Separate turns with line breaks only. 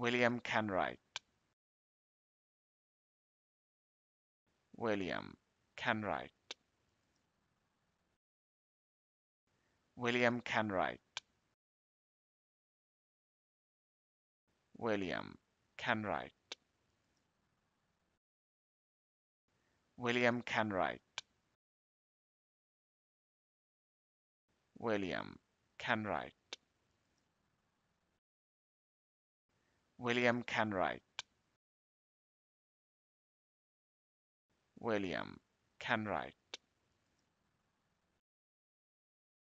William Kenwright. William Kenwright. William Kenwright. William Kenwright. William Kenwright. William Kenwright. William Kenwright. William Kenwright.